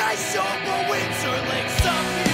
I show my winter Winterling something?